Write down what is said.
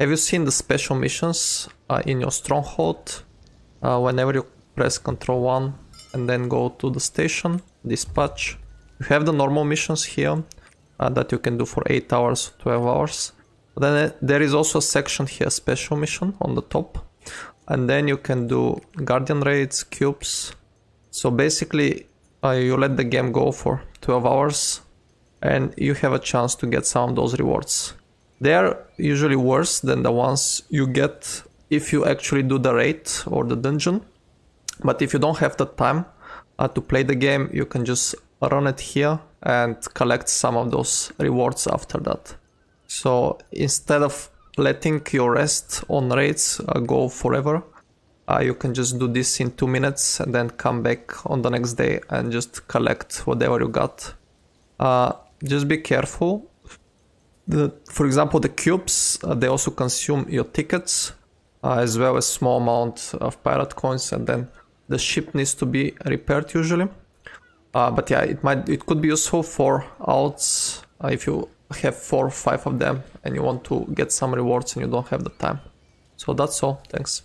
Have you seen the special missions uh, in your stronghold? Uh, whenever you press Ctrl 1 and then go to the station, dispatch, you have the normal missions here uh, that you can do for 8 hours, 12 hours. But then uh, there is also a section here, special mission on the top. And then you can do guardian raids, cubes. So basically uh, you let the game go for 12 hours and you have a chance to get some of those rewards. They are usually worse than the ones you get if you actually do the raid or the dungeon. But if you don't have the time uh, to play the game, you can just run it here and collect some of those rewards after that. So instead of letting your rest on raids uh, go forever, uh, you can just do this in two minutes and then come back on the next day and just collect whatever you got. Uh, just be careful. The, for example, the cubes, uh, they also consume your tickets uh, as well as small amount of pirate coins and then the ship needs to be repaired usually. Uh, but yeah, it might it could be useful for alts uh, if you have four or five of them and you want to get some rewards and you don't have the time. So that's all. Thanks.